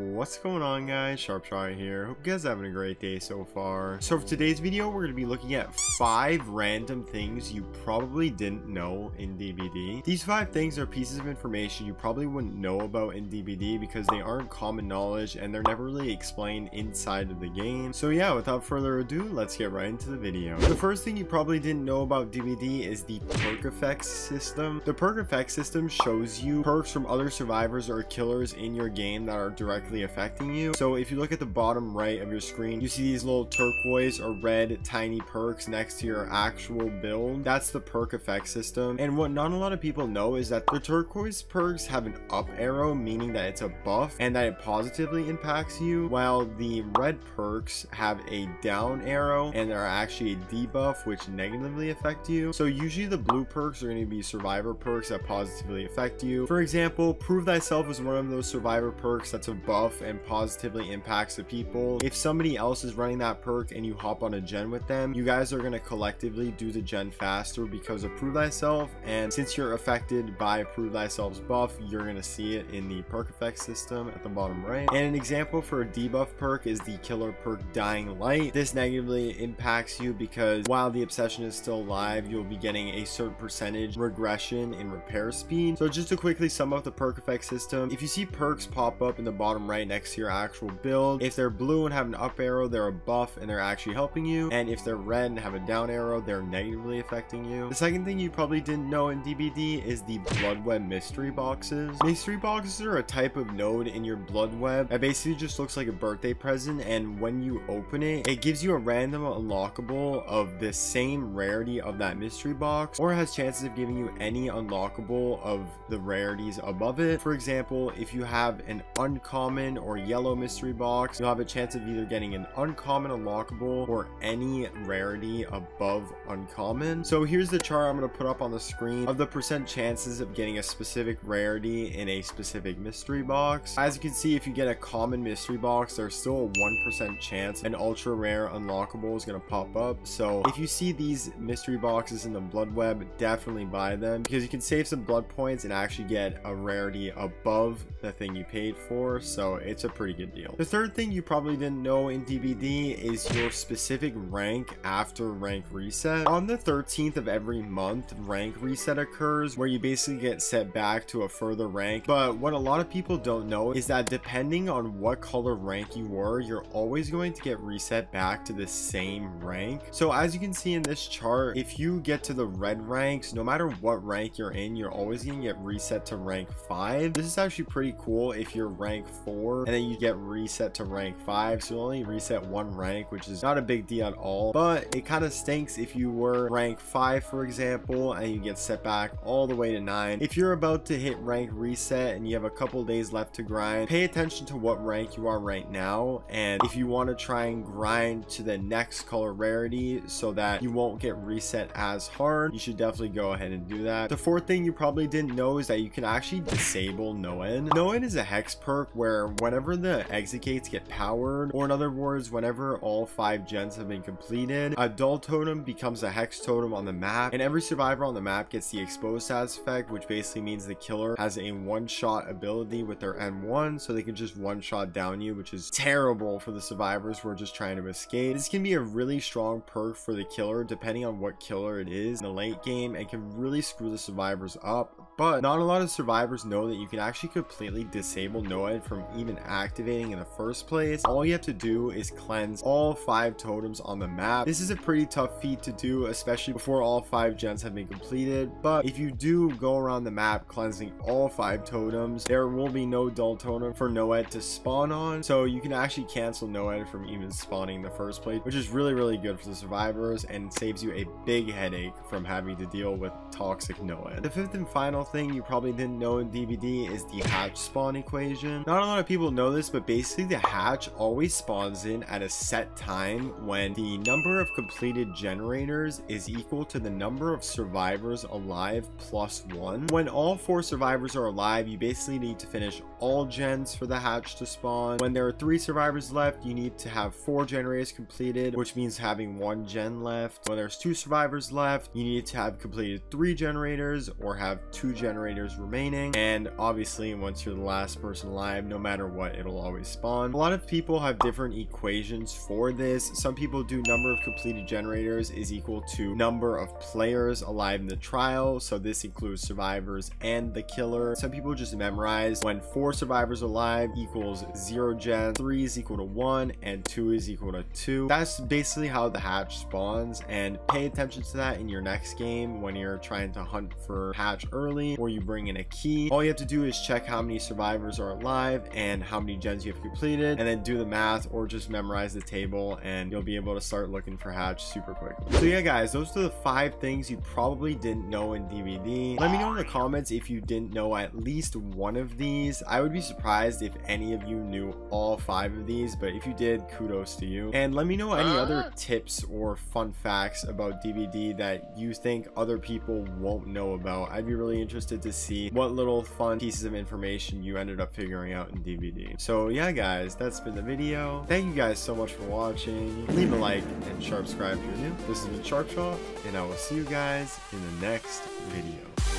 What's going on guys, Sharpshot here. Hope you guys are having a great day so far. So for today's video, we're going to be looking at five random things you probably didn't know in DBD. These five things are pieces of information you probably wouldn't know about in DBD because they aren't common knowledge and they're never really explained inside of the game. So yeah, without further ado, let's get right into the video. The first thing you probably didn't know about DBD is the perk effects system. The perk effects system shows you perks from other survivors or killers in your game that are directly directly affecting you. So if you look at the bottom right of your screen, you see these little turquoise or red tiny perks next to your actual build. That's the perk effect system. And what not a lot of people know is that the turquoise perks have an up arrow, meaning that it's a buff and that it positively impacts you, while the red perks have a down arrow and are actually a debuff, which negatively affect you. So usually the blue perks are going to be survivor perks that positively affect you. For example, prove thyself is one of those survivor perks that's a buff buff and positively impacts the people. If somebody else is running that perk and you hop on a gen with them, you guys are going to collectively do the gen faster because of Prove Thyself. And since you're affected by Prove Thyself's buff, you're going to see it in the perk effect system at the bottom right. And an example for a debuff perk is the killer perk Dying Light. This negatively impacts you because while the obsession is still alive, you'll be getting a certain percentage regression in repair speed. So just to quickly sum up the perk effect system, if you see perks pop up in the bottom right next to your actual build. If they're blue and have an up arrow, they're a buff and they're actually helping you. And if they're red and have a down arrow, they're negatively affecting you. The second thing you probably didn't know in DBD is the blood web mystery boxes. Mystery boxes are a type of node in your blood web that basically just looks like a birthday present. And when you open it, it gives you a random unlockable of the same rarity of that mystery box or has chances of giving you any unlockable of the rarities above it. For example, if you have an uncommon uncommon or yellow mystery box, you'll have a chance of either getting an uncommon unlockable or any rarity above uncommon. So here's the chart I'm going to put up on the screen of the percent chances of getting a specific rarity in a specific mystery box. As you can see, if you get a common mystery box, there's still a 1% chance an ultra rare unlockable is going to pop up. So if you see these mystery boxes in the blood web, definitely buy them because you can save some blood points and actually get a rarity above the thing you paid for. So it's a pretty good deal. The third thing you probably didn't know in DBD is your specific rank after rank reset. On the 13th of every month, rank reset occurs where you basically get set back to a further rank. But what a lot of people don't know is that depending on what color rank you were, you're always going to get reset back to the same rank. So as you can see in this chart, if you get to the red ranks, no matter what rank you're in, you're always going to get reset to rank 5. This is actually pretty cool if you're rank 4 4 and then you get reset to rank 5 so you only reset one rank which is not a big deal at all but it kind of stinks if you were rank 5 for example and you get set back all the way to 9 if you're about to hit rank reset and you have a couple days left to grind pay attention to what rank you are right now. And if you want to try and grind to the next color rarity so that you won't get reset as hard you should definitely go ahead and do that. The fourth thing you probably didn't know is that you can actually disable Noed. Noed is a hex perk where whenever the exit gates get powered, or in other words, whenever all five gens have been completed, a dull totem becomes a hex totem on the map, and every survivor on the map gets the exposed status effect, which basically means the killer has a one-shot ability with their M1, so they can just one-shot down you, which is terrible for the survivors who are just trying to escape. This can be a really strong perk for the killer, depending on what killer it is in the late game, and can really screw the survivors up, but not a lot of survivors know that you can actually completely disable Noed from even activating in the first place. All you have to do is cleanse all five totems on the map. This is a pretty tough feat to do, especially before all five gens have been completed. But if you do go around the map cleansing all five totems, there will be no dull totem for Noed to spawn on. So you can actually cancel Noed from even spawning in the first place, which is really, really good for the survivors and saves you a big headache from having to deal with toxic Noed. The fifth and final thing you probably didn't know in DBD is the hatch spawn equation. Not a lot of people know this, but basically the hatch always spawns in at a set time when the number of completed generators is equal to the number of survivors alive plus one. When all four survivors are alive, you basically need to finish all gens for the hatch to spawn. When there are three survivors left, you need to have four generators completed, which means having one gen left. When there's two survivors left, you need to have completed three generators or have two generators remaining. And obviously, once you're the last person alive, no matter what, it'll always spawn. A lot of people have different equations for this. Some people do number of completed generators is equal to number of players alive in the trial. So this includes survivors and the killer. Some people just memorize when four survivors alive equals zero gen, three is equal to one, and two is equal to two. That's basically how the hatch spawns and pay attention to that in your next game when you're trying to hunt for hatch early or you bring in a key. All you have to do is check how many survivors are alive and how many gens you have completed and then do the math or just memorize the table and you'll be able to start looking for hatch super quick. So yeah guys, those are the five things you probably didn't know in DBD. Let me know in the comments if you didn't know at least one of these. I would be surprised if any of you knew all five of these, but if you did, kudos to you. And let me know any other ah. tips or fun facts about DBD that you think other people won't know about. I'd be really interested to see what little fun pieces of information you ended up figuring out in DBD. So yeah guys, that's been the video. Thank you guys so much for watching. Leave a like and subscribe if you're new. This has been Sharpshot, and I will see you guys in the next video.